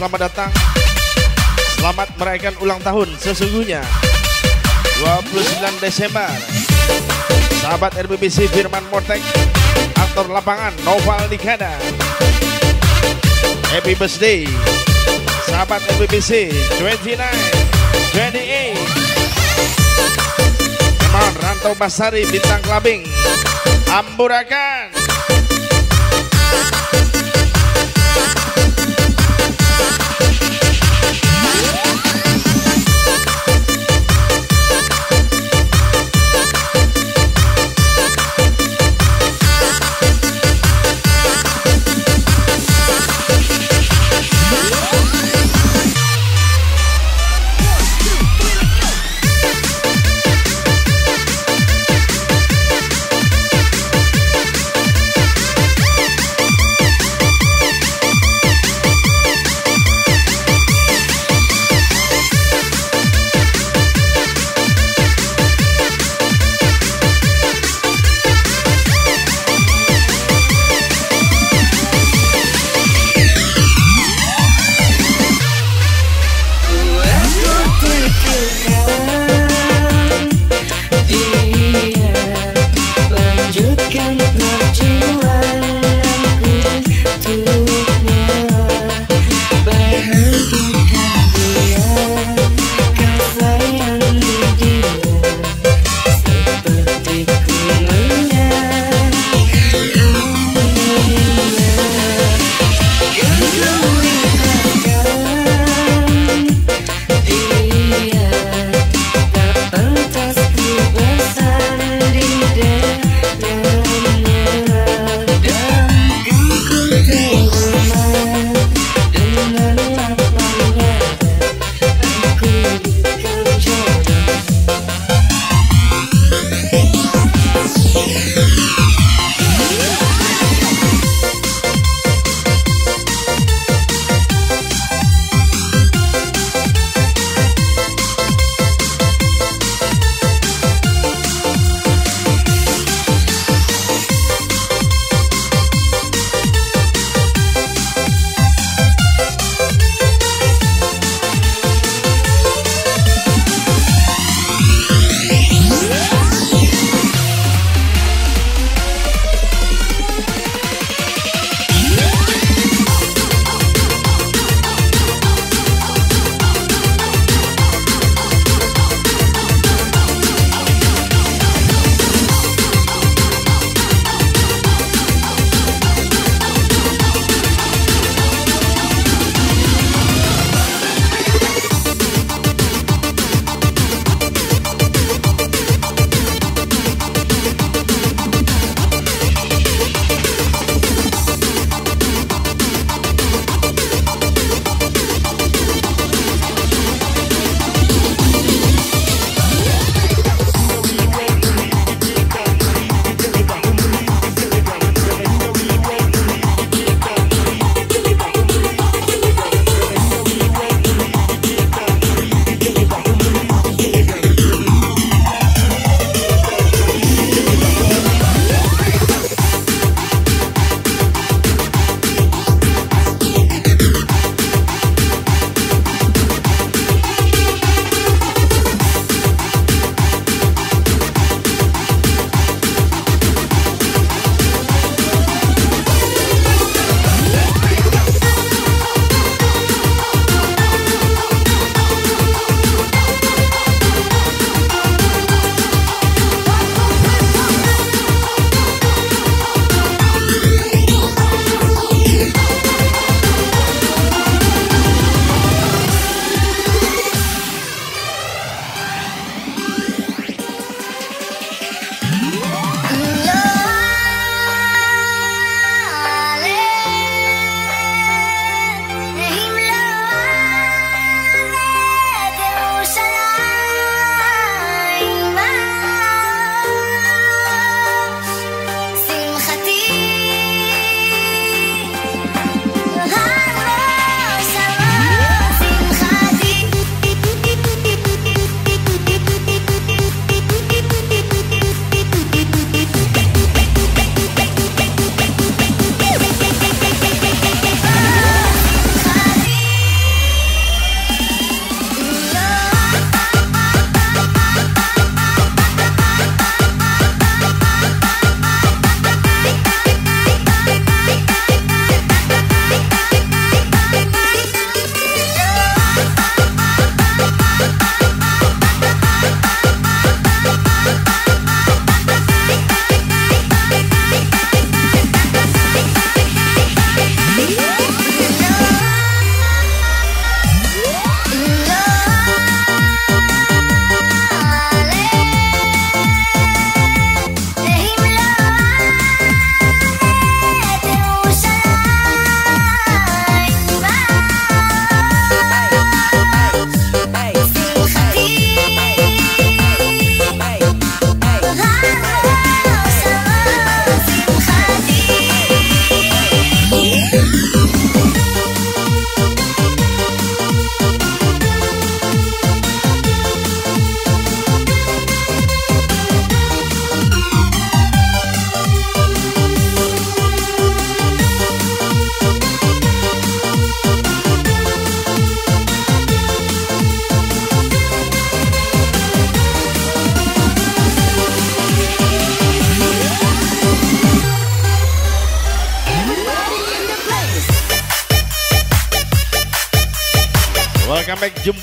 selamat datang. Selamat merayakan ulang tahun sesungguhnya. 29 Desember. Sahabat RBBC Firman Mortek Aktor lapangan Noval Nikada. Happy birthday. Sahabat RBBC 29 28 Emon Rantau Basari Bintang Klabing Amburakan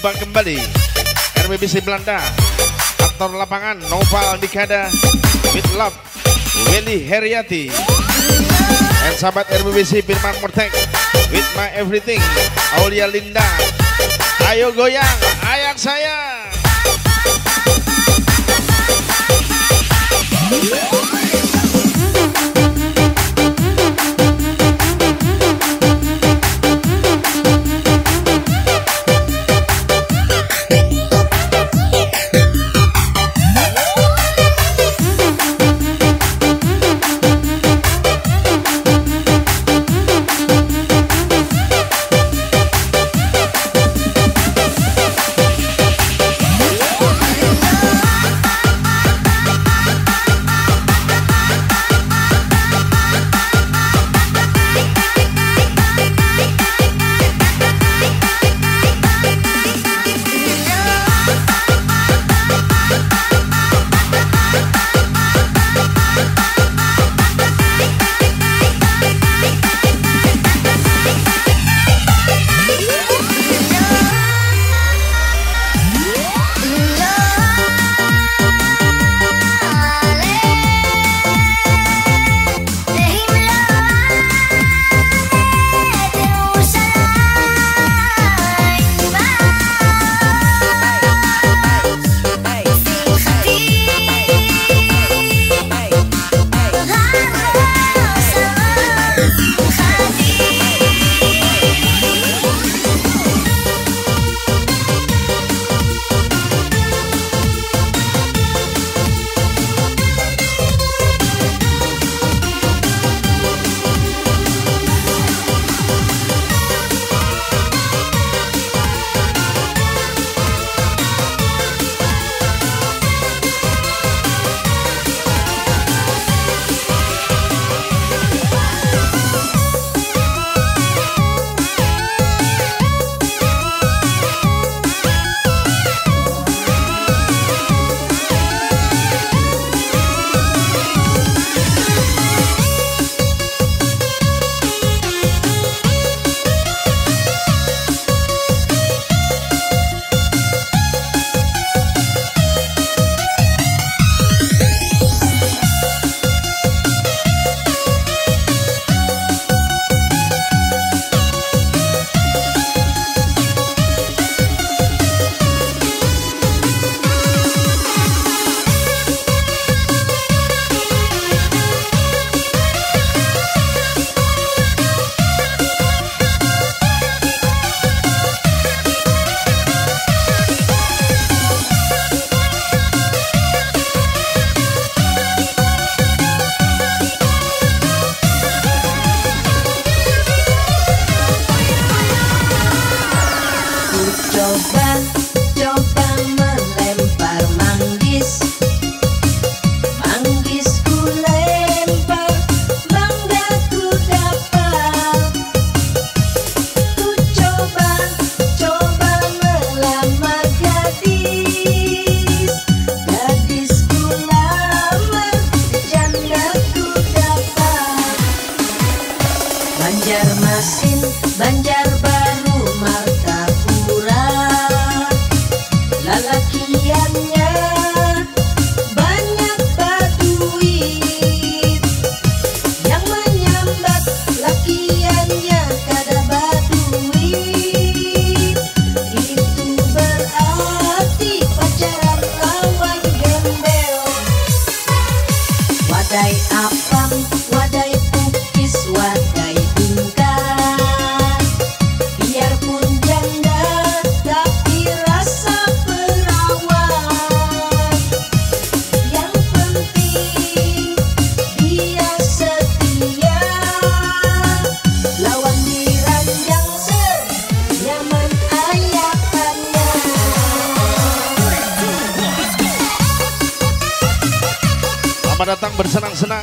Jumpa kembali. RBBC Belanda Aktor lapangan Noval Dikada With Love Willy Heriati. Dan sahabat RBBC Firman Mortek With My Everything Aulia Linda. Ayo goyang, ayak saya. datang bersenang-senang.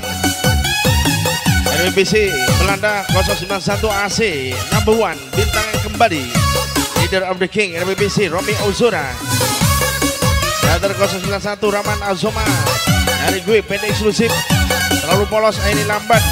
RWBC Belanda 091 AC number one bintang yang kembali. Leader of the king RWBC Romi Ozora. Brother 091 Raman Azoma. Dari gue pendek eksklusif. Terlalu polos ini lambat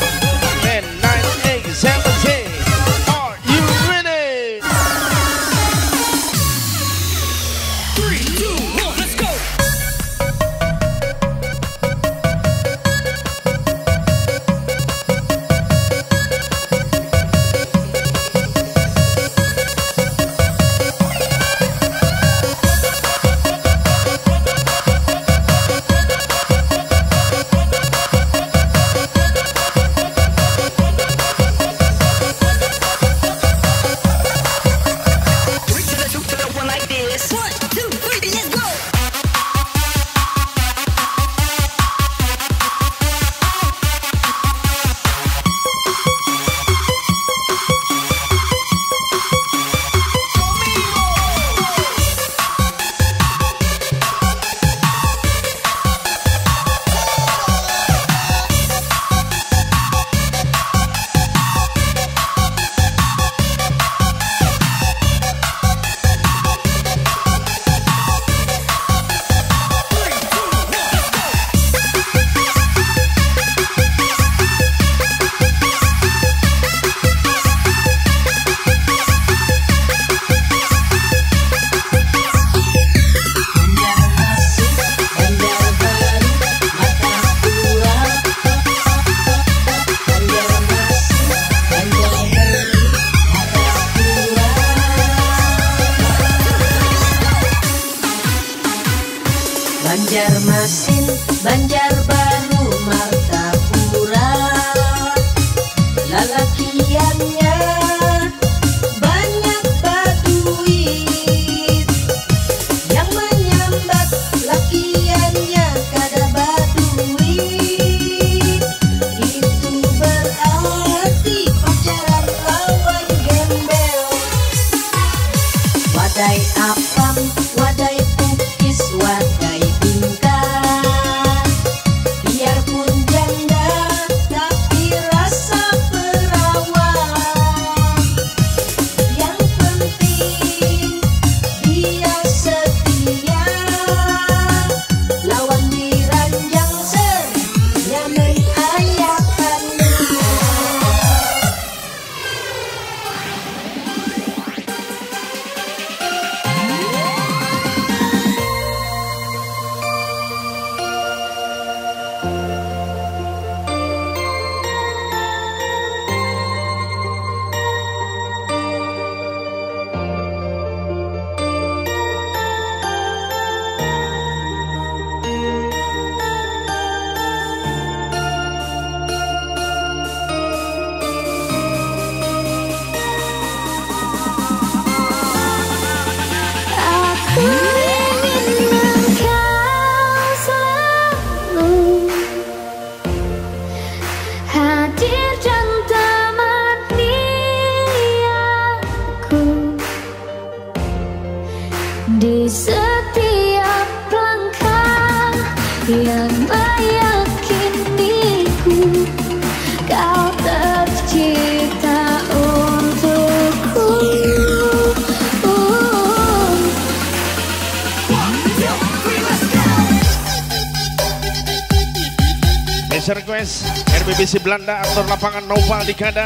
RBPC Belanda aktor lapangan Noval Dikada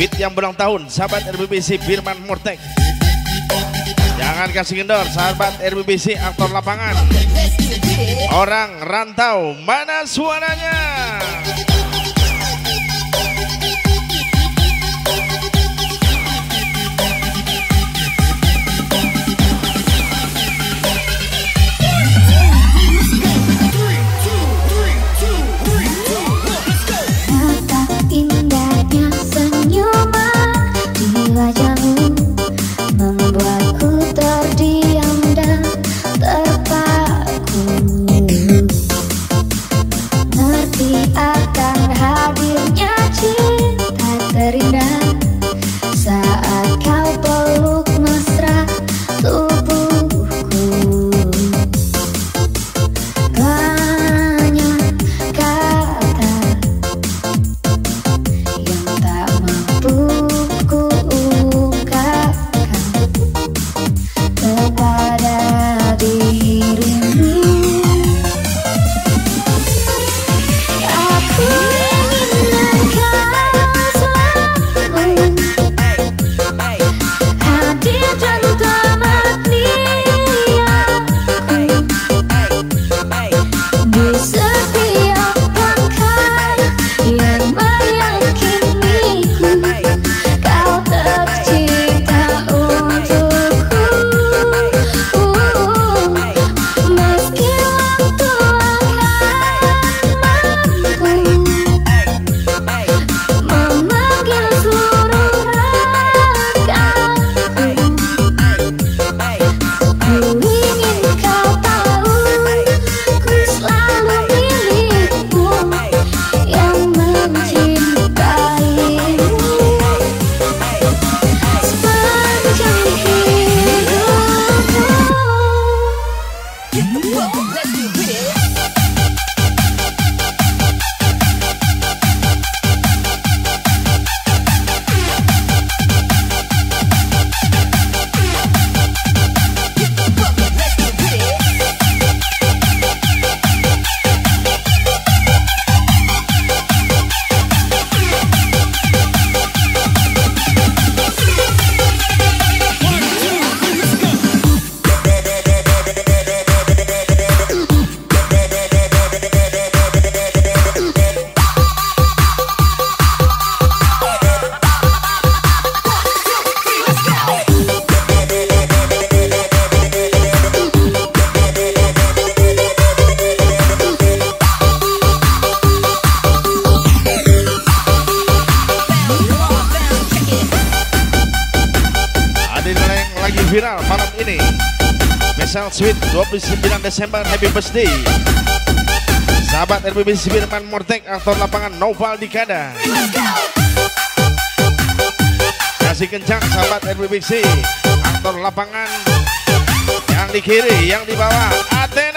Wit yang berulang tahun sahabat RBBC Firman Mortek Jangan kasih kendor sahabat RBBC aktor lapangan. Orang rantau mana suaranya? Desember Happy Birthday. Sahabat RBB Sibirman Mortek aktor lapangan Noval Dikada Kasih kencang sahabat RBBC aktor lapangan Yang di kiri, yang di bawah Ate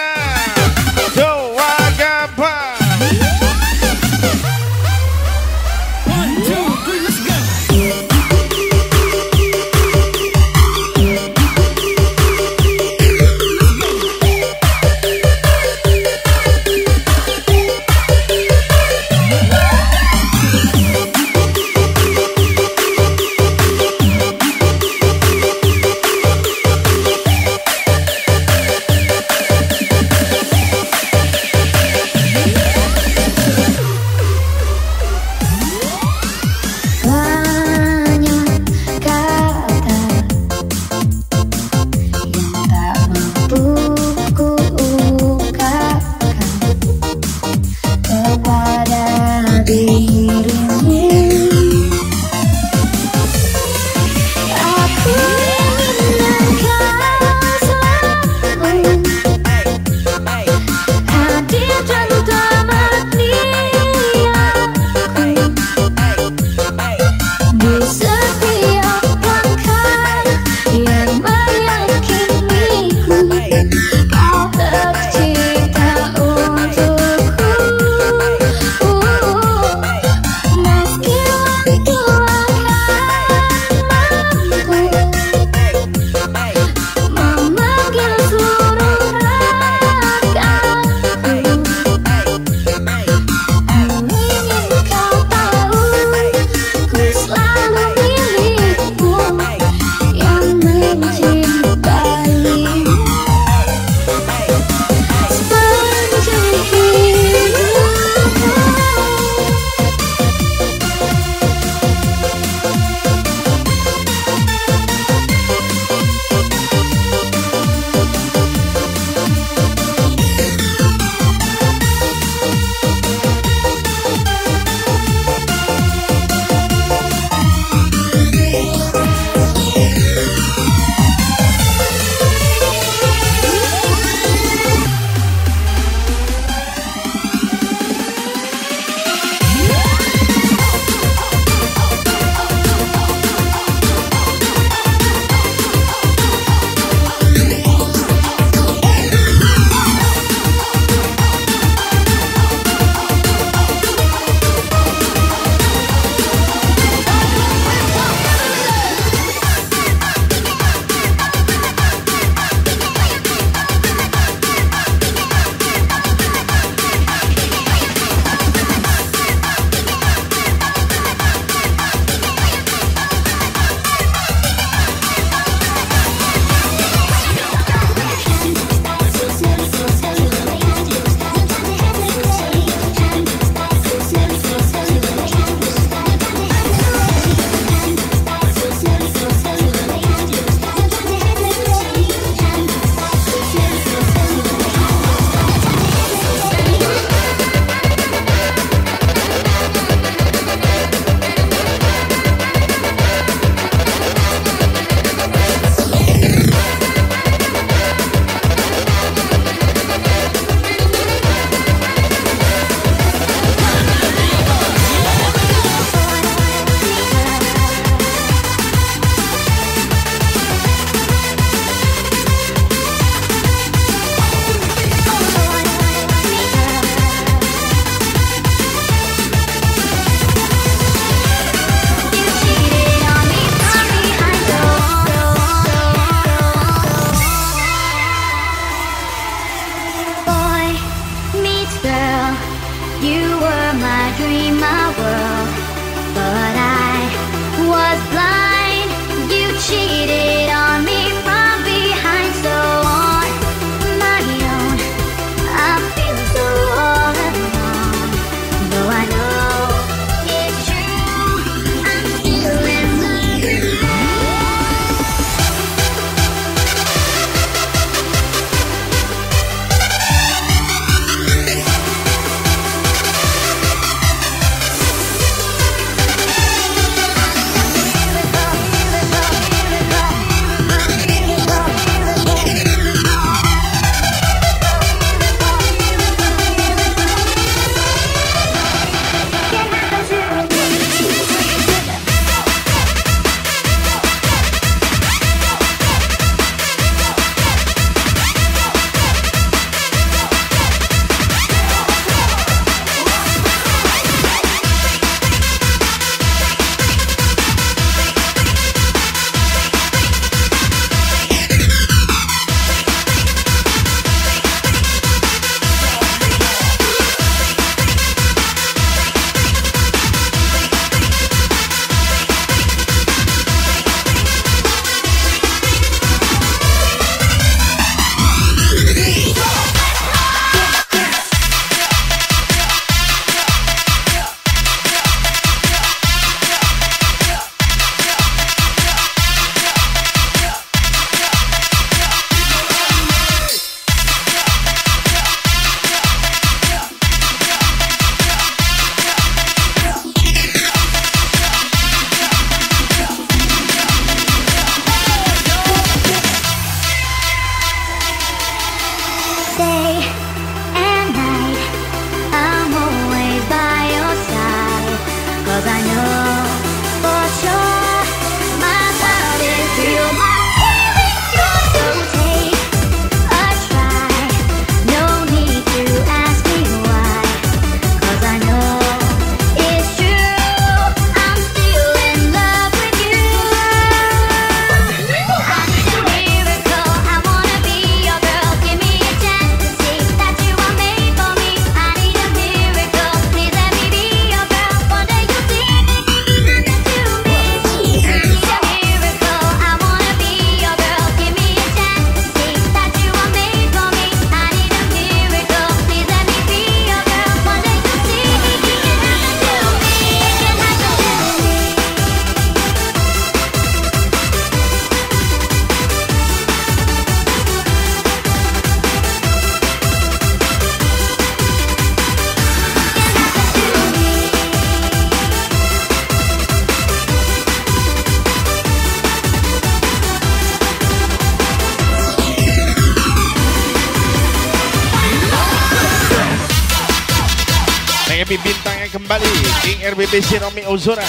RBBC Romi Ozora.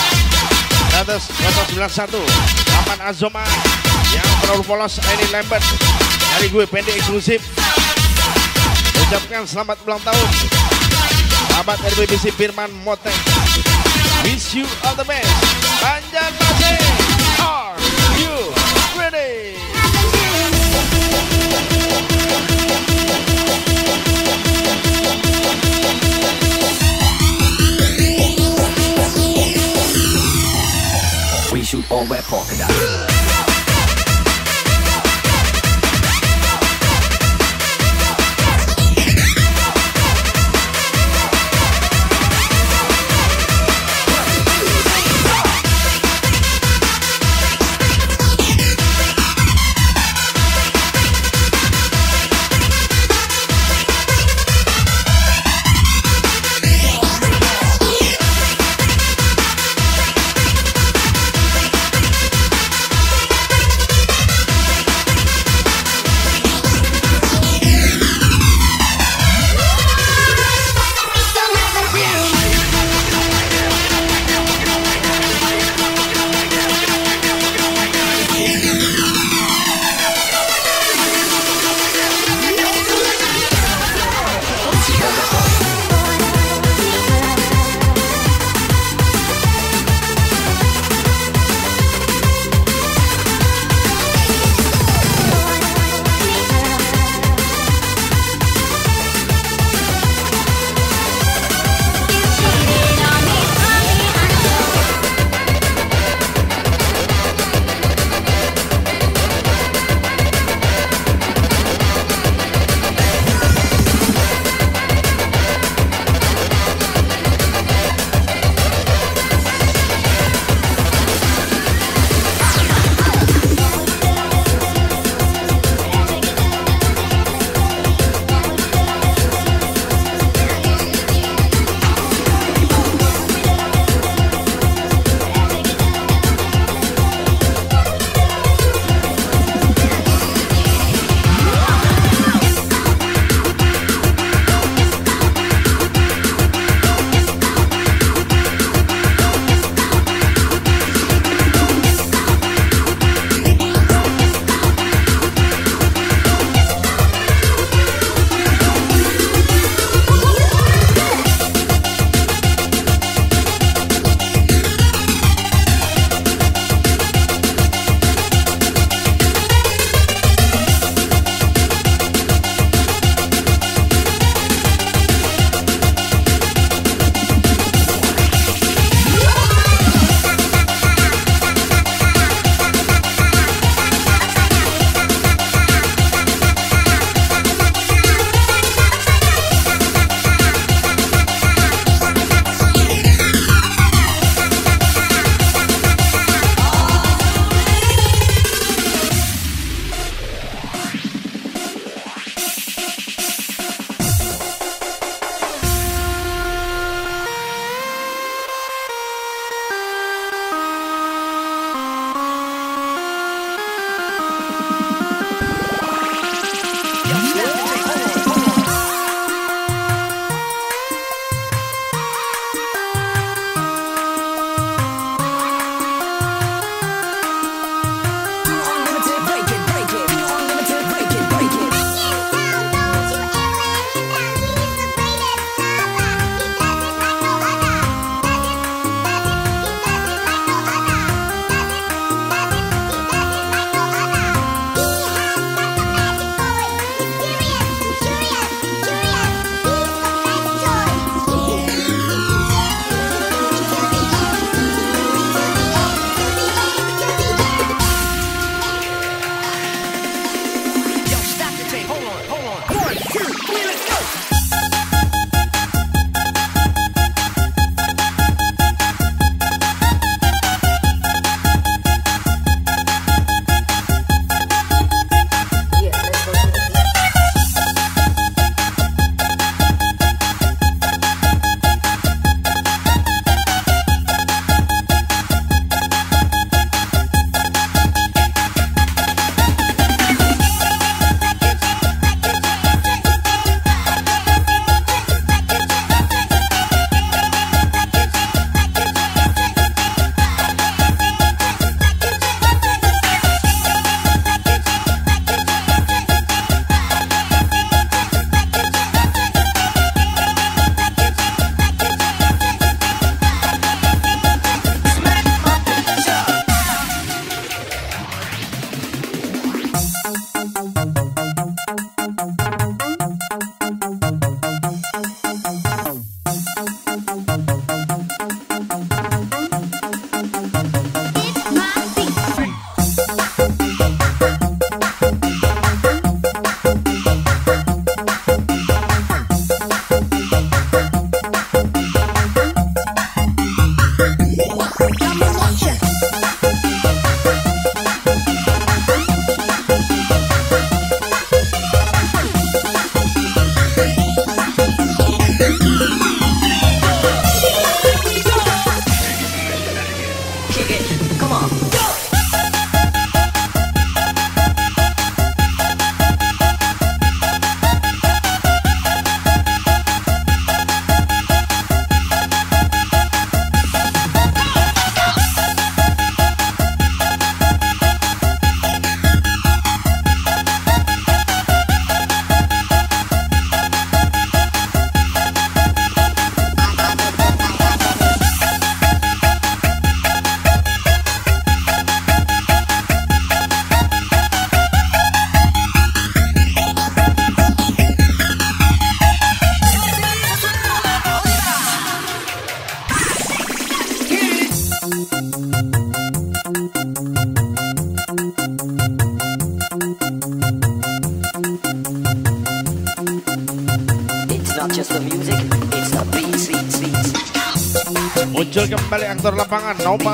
Atas 91 Aman Azoma Yang terlalu polos Aini Lambert. Dari gue pendek eksklusif. Ucapkan selamat ulang tahun. Sahabat RBBC Firman Moteng. Wish you all the best wear polka dots.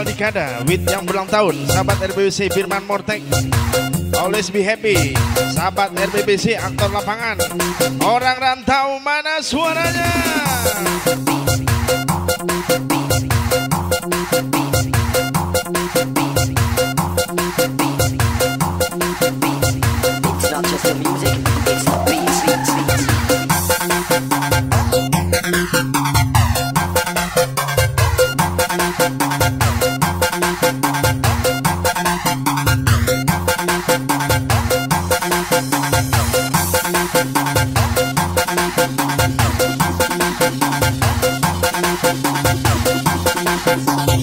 Nopal Dikada With yang berulang tahun Sahabat RBBC Firman Mortek. Always be happy Sahabat RBBC aktor lapangan. Orang rantau mana suaranya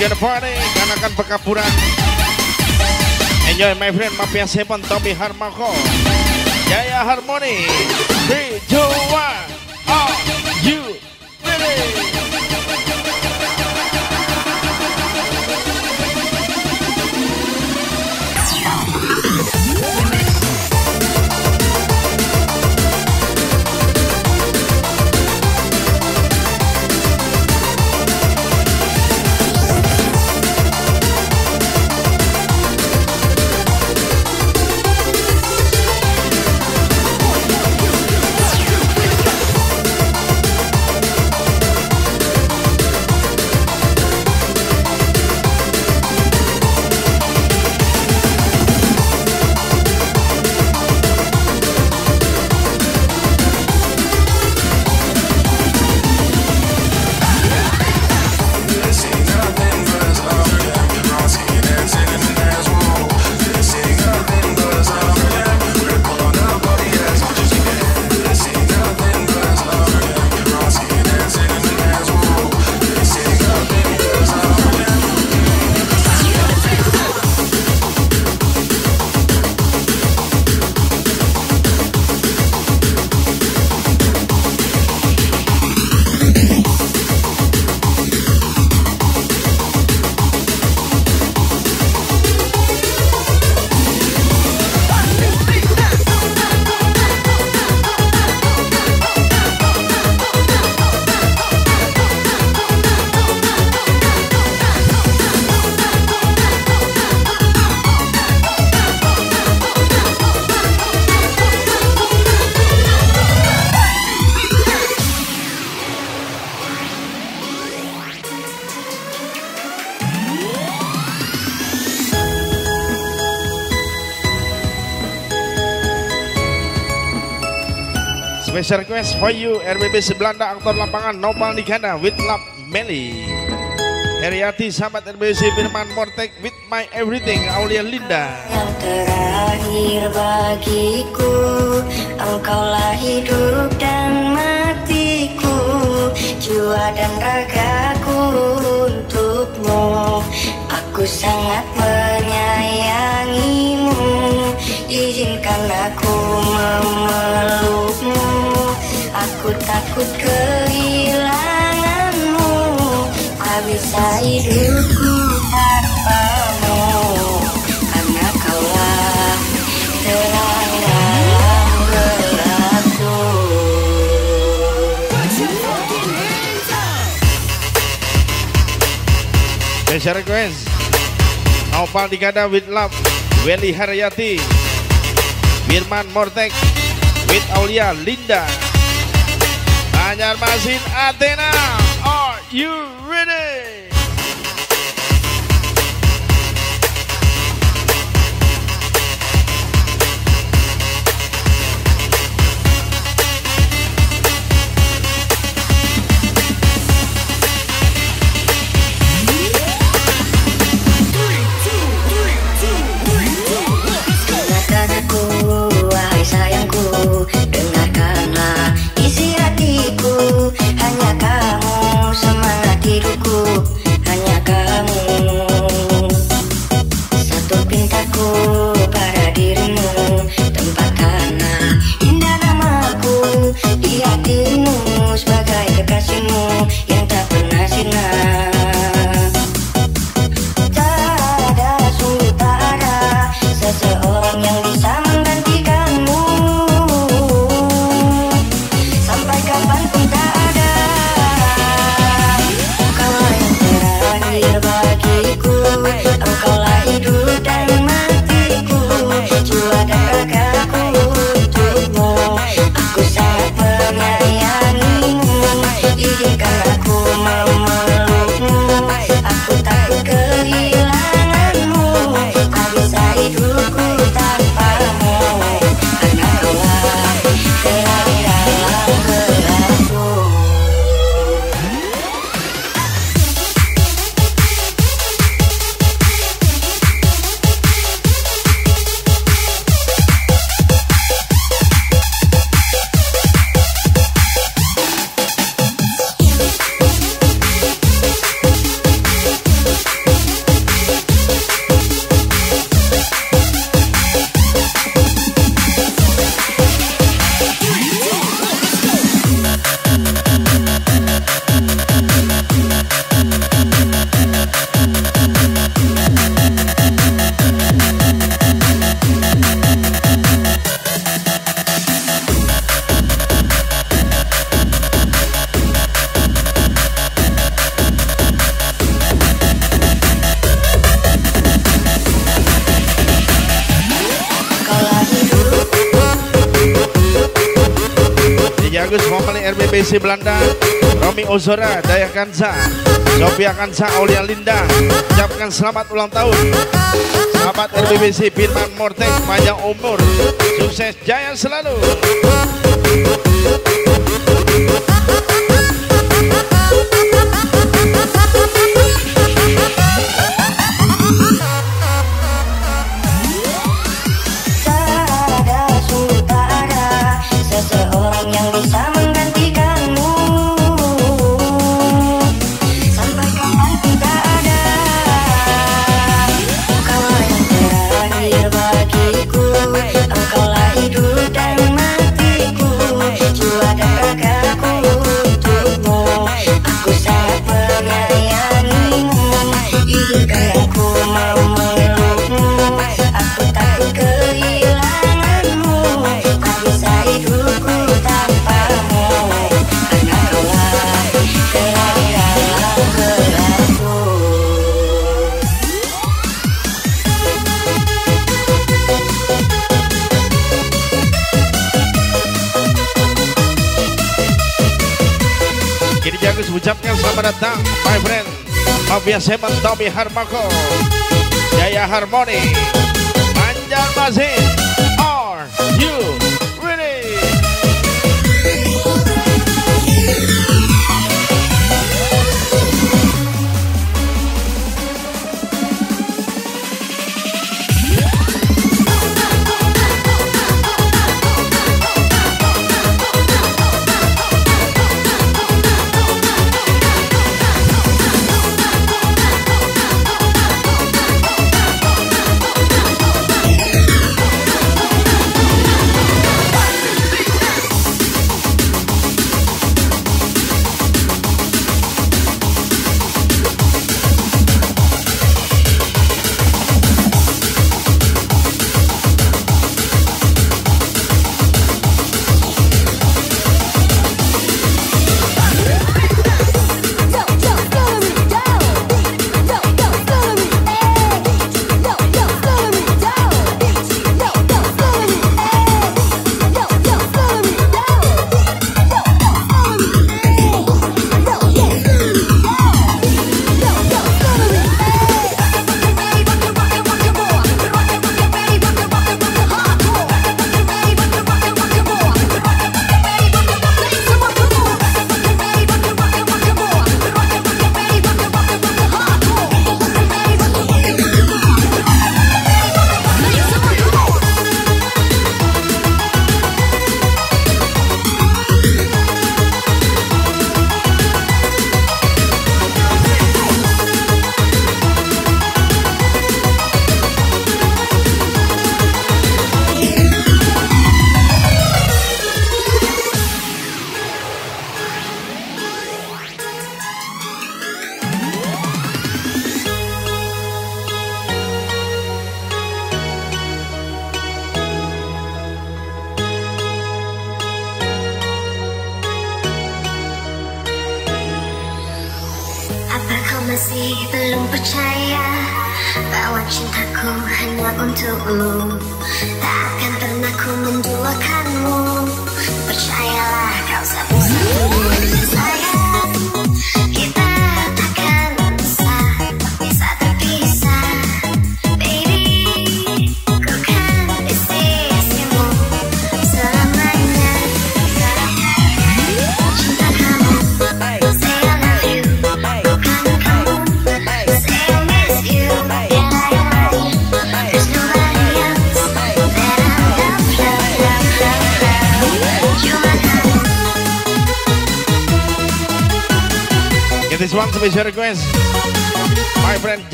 gonna party karena kan pekapuran. Enjoy my friend Mafia Seven Tommy Harmako. Jaya Harmony. 3, 2, 1. Are you ready? Special request for you RBB Belanda aktor lapangan Nopal Nikana with Love Meli. Heriati sahabat RBC Firman Mortek with My Everything Aulia Linda. Yang terakhir bagiku Engkaulah hidup dan matiku Jiwa dan ragaku untukmu. Aku sangat menyayangimu Izinkan aku memelukmu Aku takut kehilanganmu. Tak bisa hidupku tanpamu. Karena kaulah terang dalam gelapku Special request. Nopal Nikana with Love Welly Haryati Firman Mortek with Aulia Linda Banjarmasin Athena. Are you RBBC Belanda Romi Ozora Daya Kansa Sofia Kansa Aulia Linda Ucapkan selamat ulang tahun. Sahabat RBBC Firman Mortek Panjang umur Sukses jaya selalu selamat datang my friend. Mafia Seven Tommy Harmako Jaya Harmoni. Banjarmasin Are you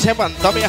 Mafia Seven, Tommy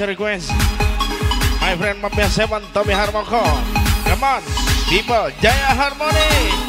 special request. My friend Mafia Seven Tommy Harmoko. Come on people Jaya Harmoni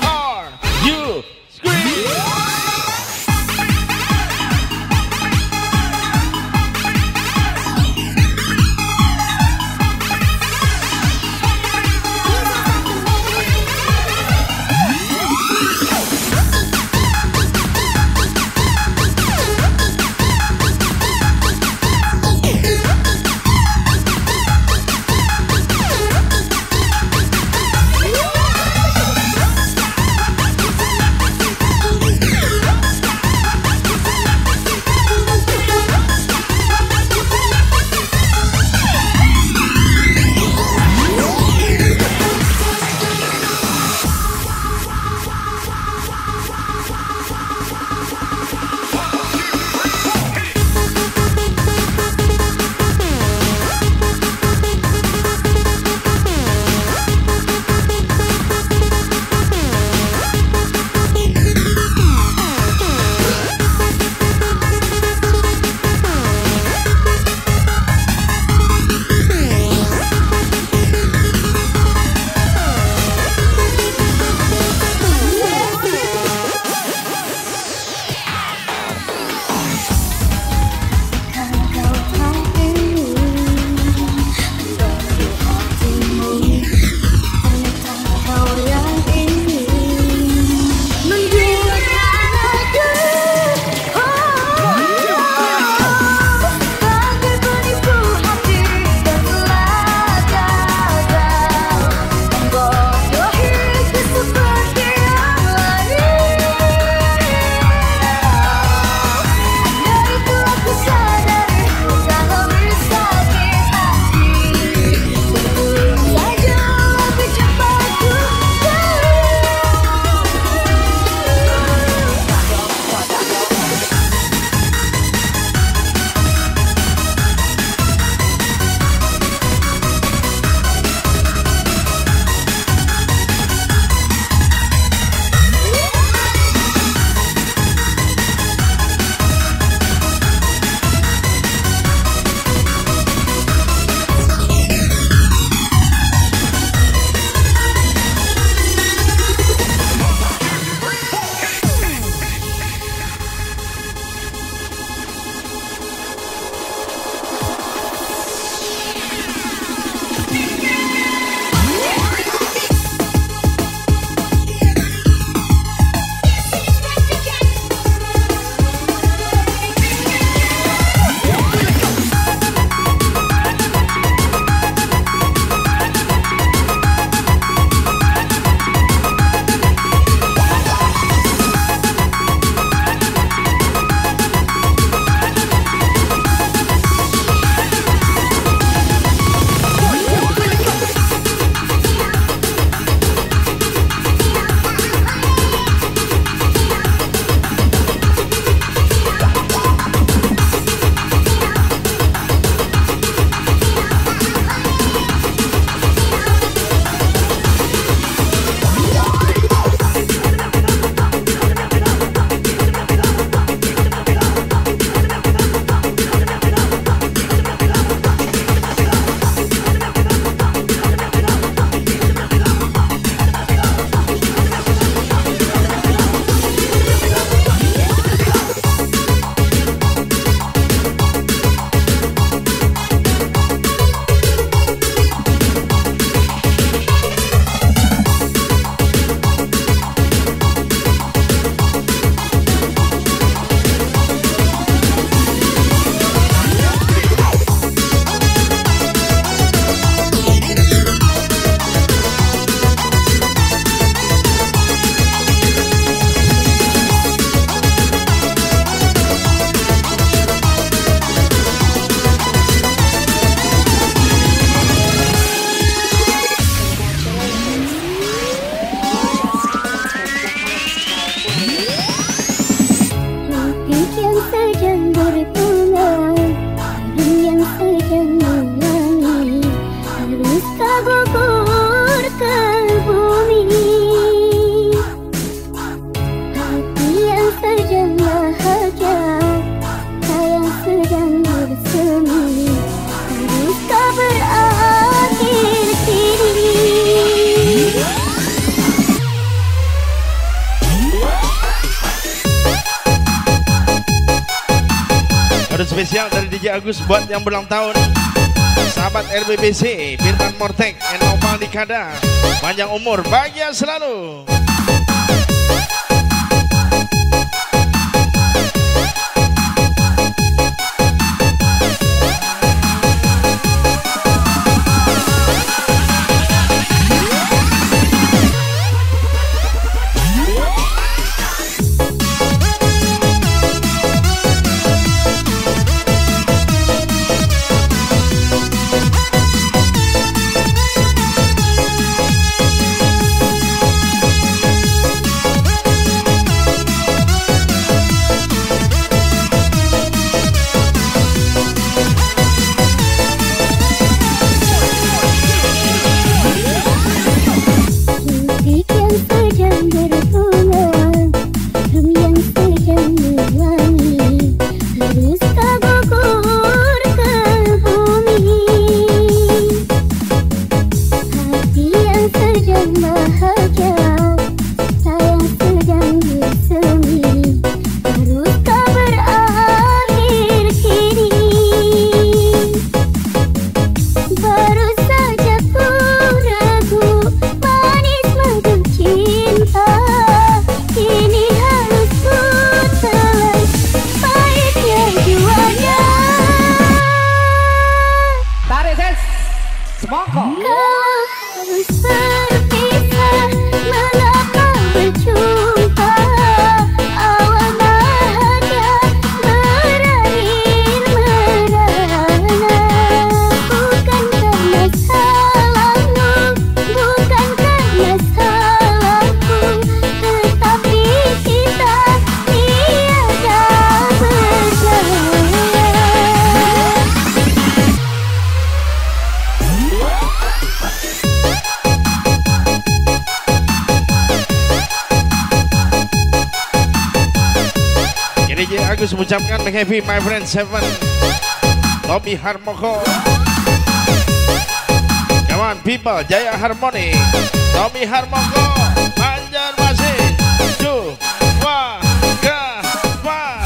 Agus buat yang berulang tahun. Sahabat RBBC Firman Mortek Enopal Dikada Panjang umur bahagia selalu ucapkan happy my friend Seven. Tommy Harmoko. Come on people Jaya Harmoni Tommy Harmoko. Wa Ga Wa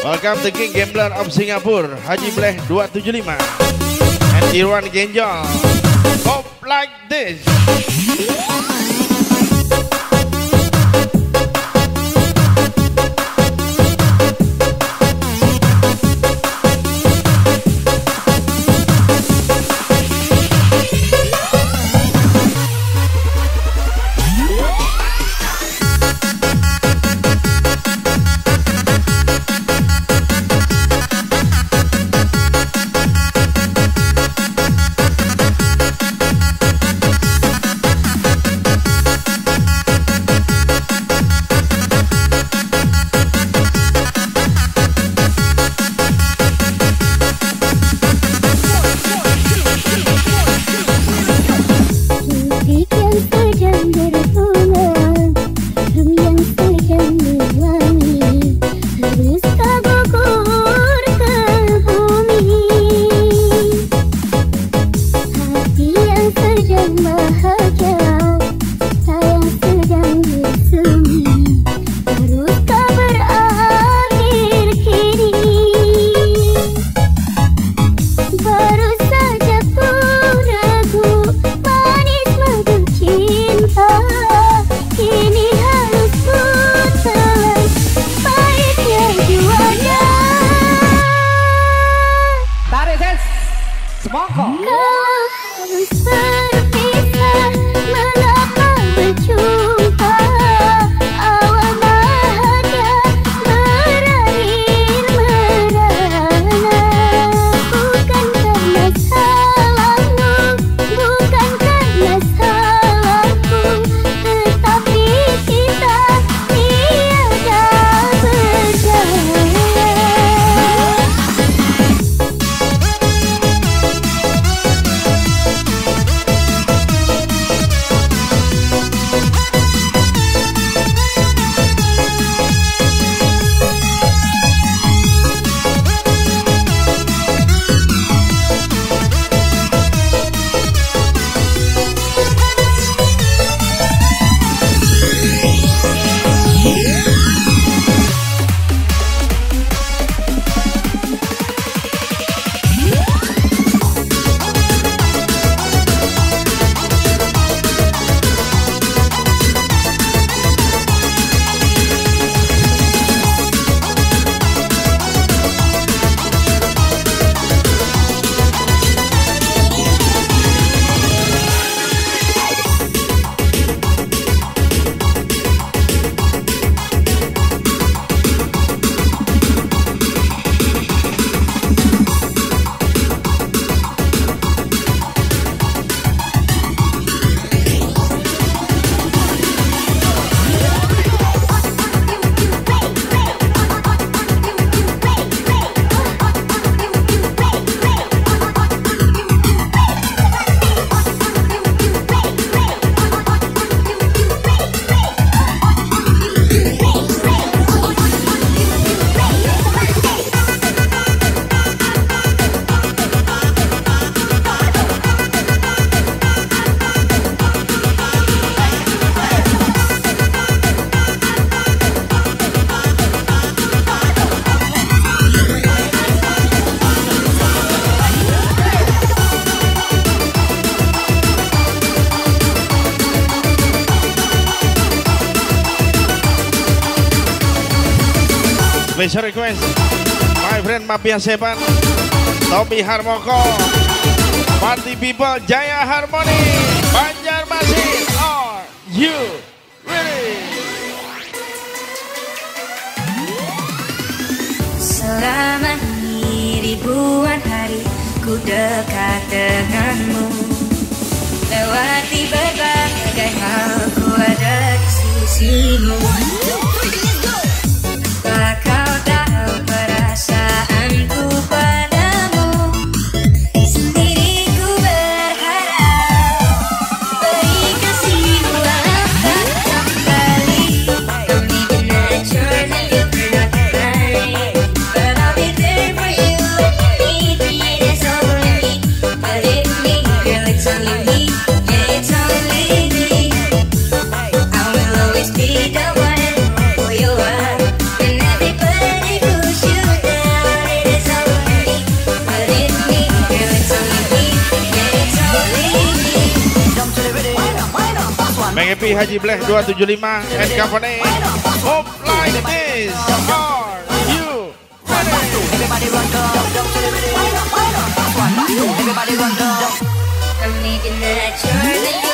Welcome to King Gambler of Singapore. Haji Bleh 275 Irwan Genjol Pop like this My friend Mafia Sepan Tommy Harmoko Party People Jaya Harmony Banjarmasin Are you ready? Selama ini ribuan hari ku dekat denganmu Lewati berbagai hal ku ada di sisimu Mengepi Haji Bleh 275 and Company Hope like this Are you ready? I'm making that sure that you're not mine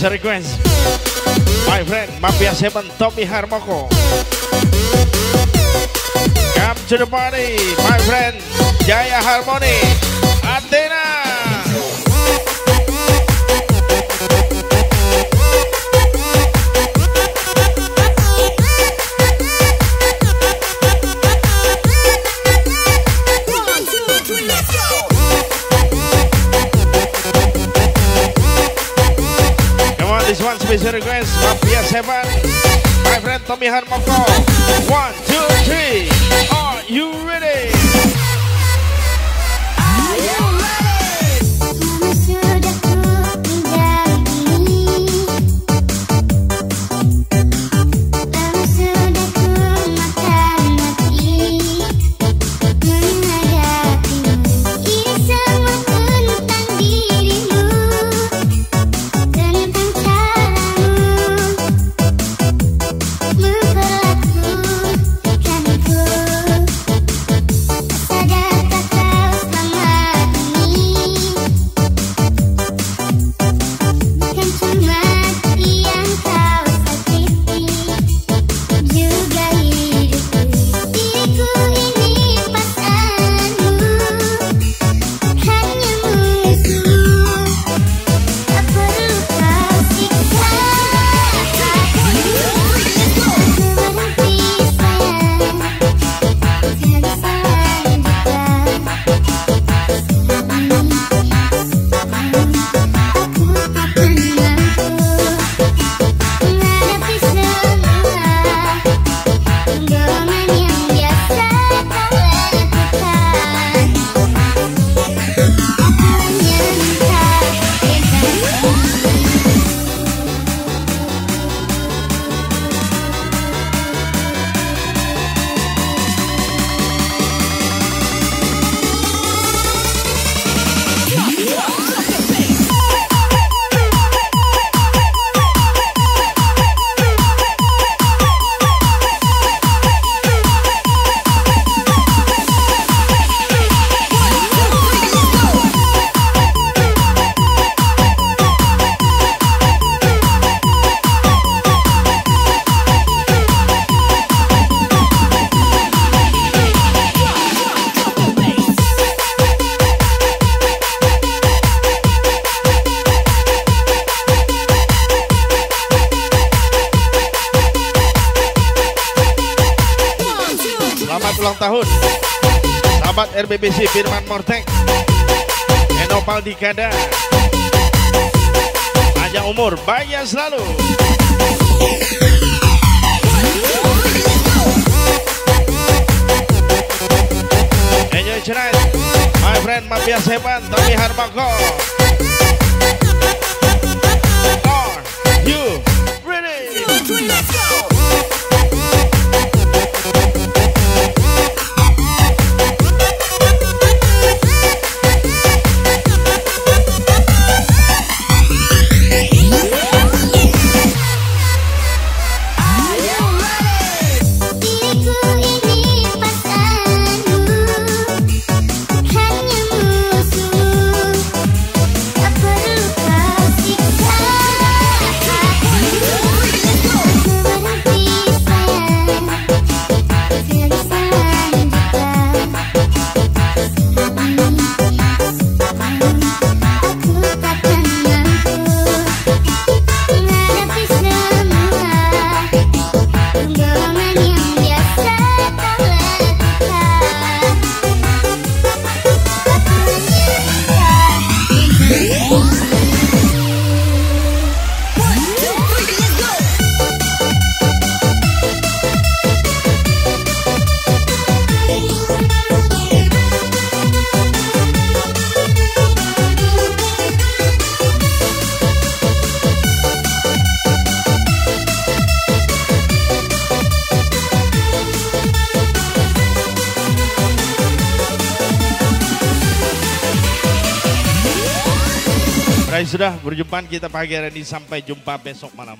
Special request. My friend Mafia 7 Tommy Harmoko. Come to the party My friend Jaya Harmony friend Tommy Harmoko One, two, three Are you ready? RBBC Firman Mortek Enopal Dikada Panjang umur, bahagia selalu. Enjoy tonight My friend Mafia Sepan Tommy Harmako Berjumpa kita pagi hari ini sampai jumpa besok malam.